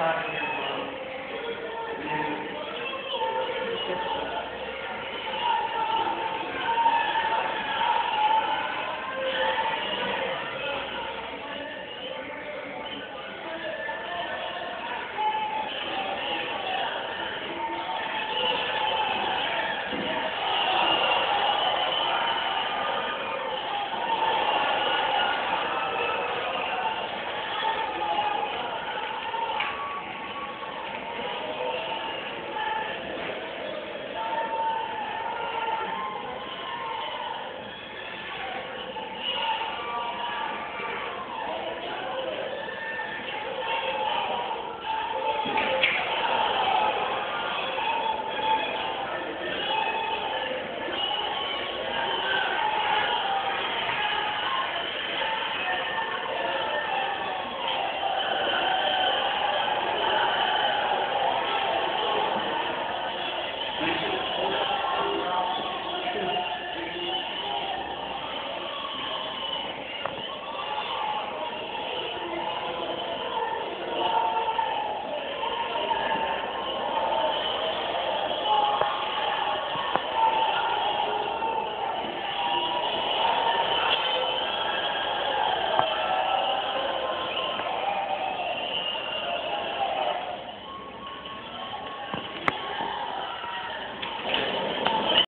time here.